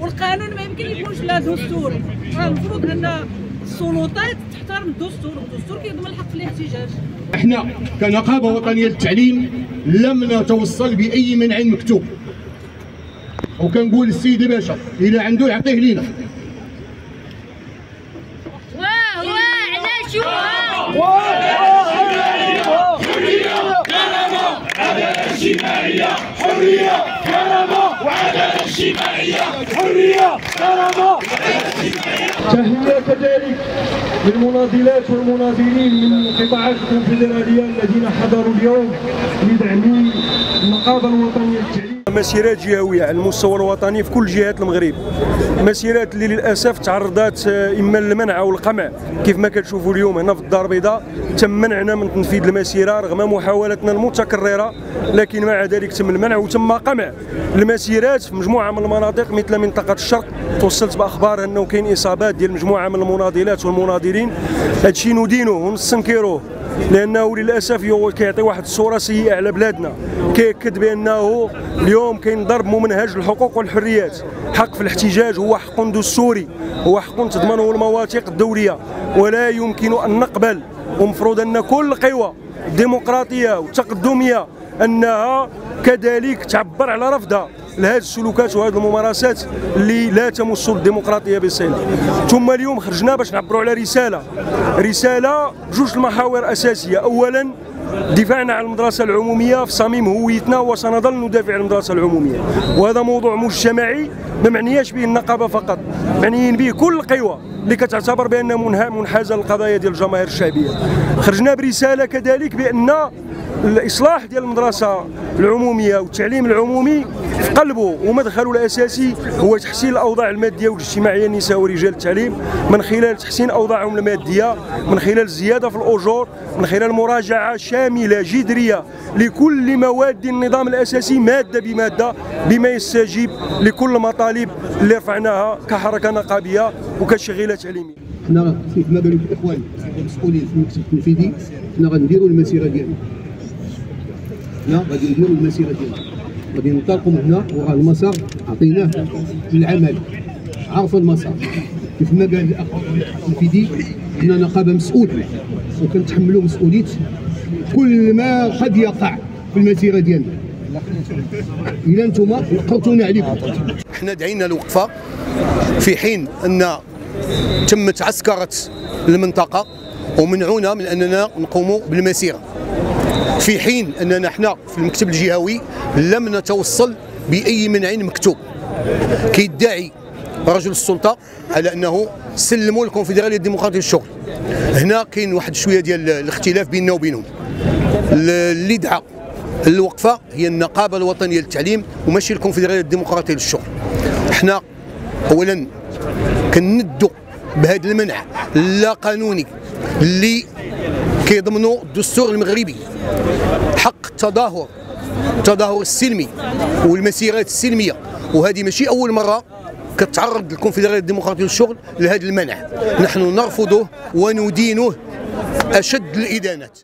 والقانون ما يمكن يكونش لا المفروض ان السلطات تحترم الدستور والدستور كيضمن الحق في الاحتجاج إحنا كنقابة وطنية للتعليم لم نتوصل بأي منع مكتوب. وكنقول السيد باشا إلى عنده يعطيه لينا تحية كذلك للمناضلات والمناضلين من قطاعات الكونفدرالية الذين حضروا اليوم لدعم النقابة الوطنية للتعليم مسيرات جهويه على المستوى الوطني في كل جهات المغرب. مسيرات اللي للأسف تعرضات آه، إما للمنع أو القمع. كيف ما كتشوفوا اليوم هنا في الدار البيضاء تم منعنا من تنفيذ المسيرة رغم محاولاتنا المتكررة لكن مع ذلك تم المنع وتم قمع المسيرات في مجموعة من المناطق مثل منطقة الشرق. توصلت بأخبار أنه كاين إصابات ديال مجموعة من المناضلات والمناضلين. هادشي ندينوه ونستنكروه لأنه للأسف كيعطي واحد الصورة سيئة على بلادنا. كيأكد بأنه اليوم كاين ضرب ممنهج للحقوق والحريات. حق في الاحتجاج هو حق دستوري هو حق تضمنه المواثيق الدولية. ولا يمكن أن نقبل. ومفروض أن كل قوى الديمقراطيه والتقدميه أنها كذلك تعبر على رفضها. لهذه السلوكات وهذه الممارسات اللي لا تمس الديمقراطية بصله ثم اليوم خرجنا باش نعبروا على رسالة. رسالة جوج المحاور أساسية. اولا دفاعنا عن المدرسة العمومية في صميم هويتنا وسنظل ندافع عن المدرسة العمومية. وهذا موضوع مجتمعي ما معنياش به النقابة فقط معنيين به كل القوى اللي كتعتبر بانها منها- منحازة للقضايا ديال الجماهير الشعبية. خرجنا برسالة كذلك بأن الإصلاح ديال المدرسة العمومية والتعليم العمومي قلبه ومدخله الأساسي هو تحسين الأوضاع المادية والاجتماعية للنساء ورجال التعليم من خلال تحسين أوضاعهم المادية من خلال الزياده في الأجور من خلال مراجعة شاملة جذرية لكل مواد النظام الأساسي مادة بمادة بما يستجيب لكل المطالب اللي رفعناها كحركة نقابية وكشغيله تعليمية. حنا كما قالوا الإخوان المسؤولين في المكتب التنفيذي حنا غنديروا المسيرة ديالنا. حنا غادي نديروا المسيرة ديالنا. غادي من هنا وراه المسار عطيناه للعمل. عارف المسار. كيف ما قال الاخ التنفيذي حنا نقابة مسؤولة وكنتحملوا مسؤولية كل ما قد يقع في المسيرة ديالنا. إلا أنتم نقرتونا عليكم. إحنا دعينا الوقفه في حين أن تمت عسكرة المنطقة ومنعونا من أننا نقوم بالمسيرة. في حين أننا إحنا في المكتب الجهوي لم نتوصل بأي منع مكتوب. كيدعي رجل السلطة على أنه سلموا الكونفدرالية الديمقراطيه للشغل هنا كاين واحد شوية ديال الاختلاف بيننا وبينهم. اللي دعا الوقفة هي النقابة الوطنية للتعليم وماشي الكونفدرالية الديمقراطيه للشغل إحنا اولا كندوا بهذا المنع لا قانوني اللي كيضمنوا الدستور المغربي. حق التظاهر التظاهر السلمي والمسيرات السلمية. وهذه ماشي أول مرة كتعرض الكونفدرالية الديمقراطيه للشغل لهذا المنع. نحن نرفضه وندينه أشد الإدانات.